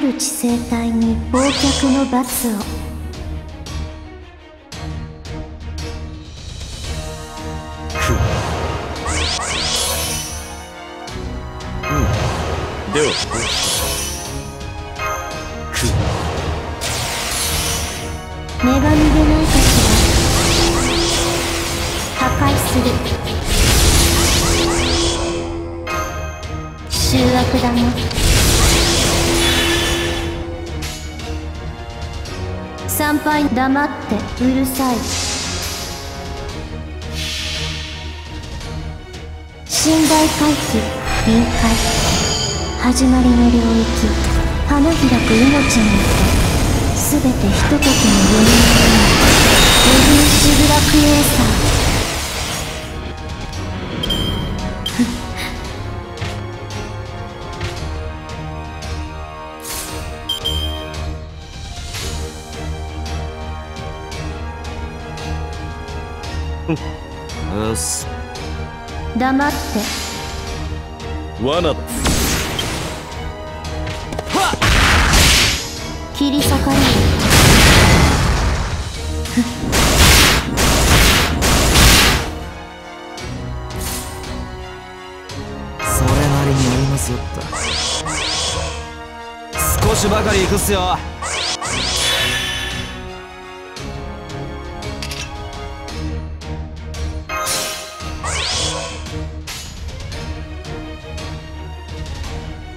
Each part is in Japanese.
ゆる知性体に忘却の罰を。くうん。では。く。女神でないかしら破壊する。醜悪だな乾杯黙ってうるさい。信頼回避臨界始まりの領域花開く命によって全てひとときの余裕のようにレディシブラクエーサーうっす黙って。罠だ。切り裂かれる。それなりにありますよった少しばかり行くっすよ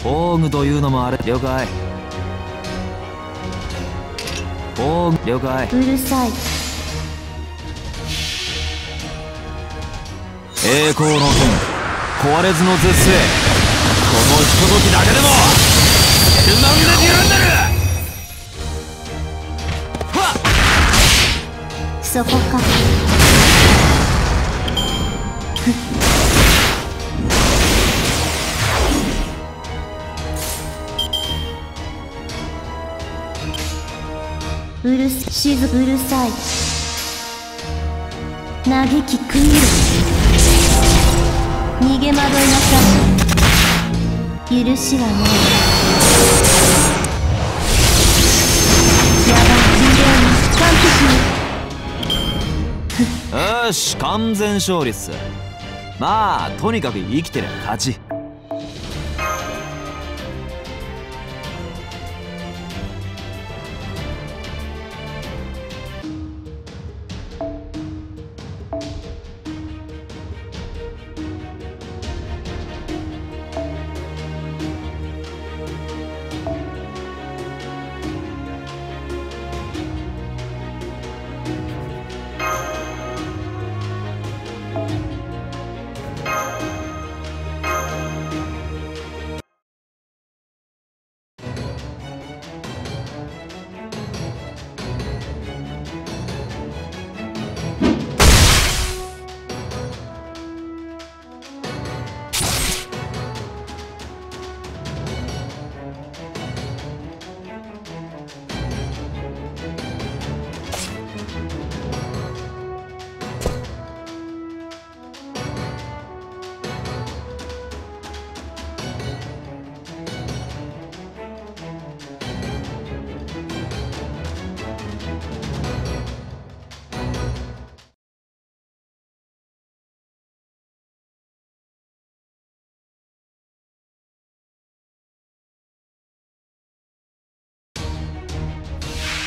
オーグというのもあれ。了解。オーグ了解。うるさい。栄光の剣。壊れずの絶世。このひとときだけでも。エルマンでデュランダルはっ。そこかうるしずうるさい。嘆き食いる逃げ惑いなさい。許しはない。やばい。人形に完璧に。よし完全勝利っす。まあとにかく生きてりゃ勝ち。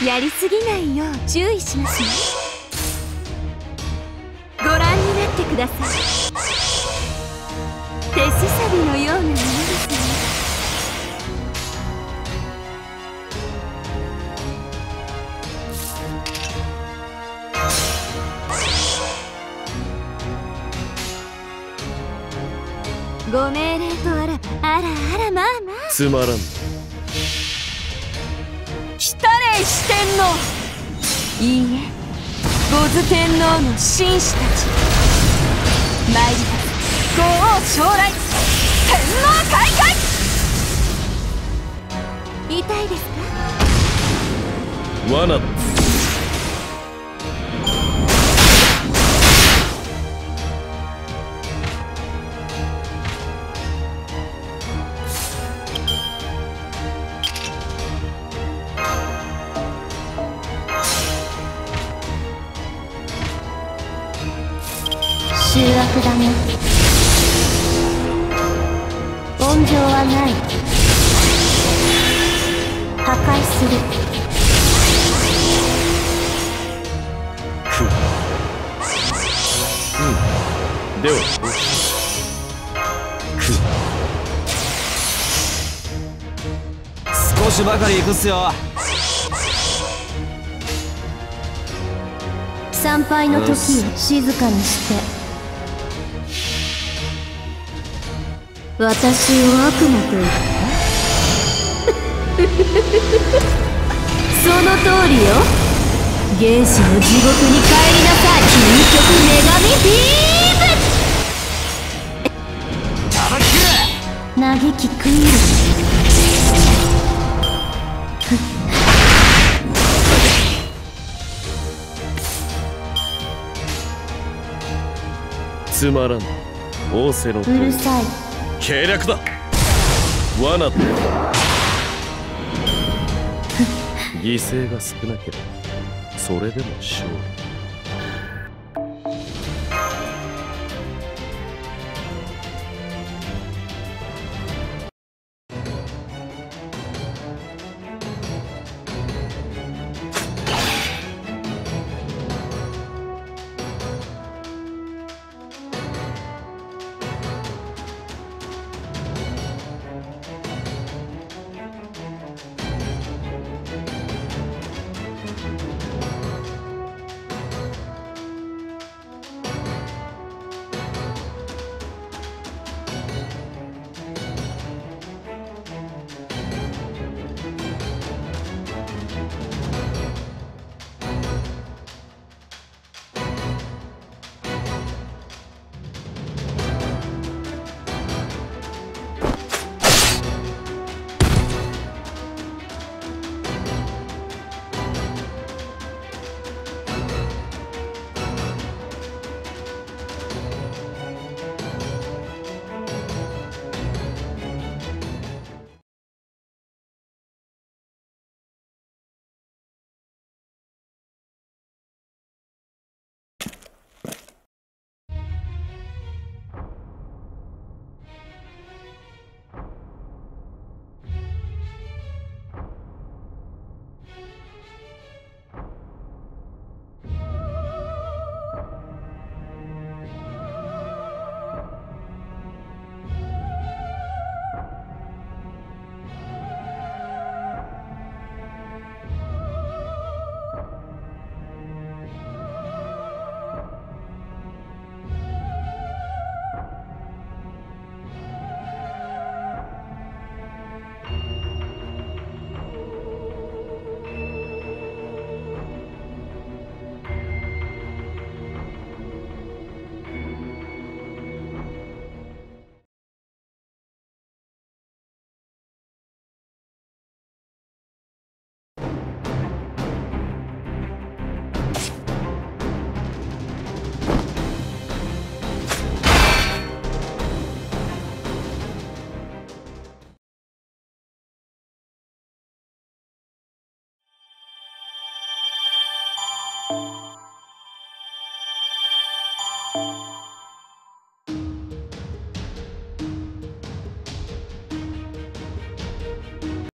やりすぎないよう注意しますねご覧になってください。手すさびのようなものですね。ご命令とあらあらあらまあまあ。つまらん。来たれ四天王いいえ。五頭天皇の紳士たち。参ります。五王将来。天皇開会。痛いですか？罠はない。破壊する。くうん。ではく少しばかり行くっすよ。参拝の時を静かにして私を悪魔と言ったその通りよ。原始の地獄に帰りなさい。究極女神ビーム叩嘆きクイールつまらん仰せのと。うるさい計略だ。罠だ 犠牲が少なければそれでも勝利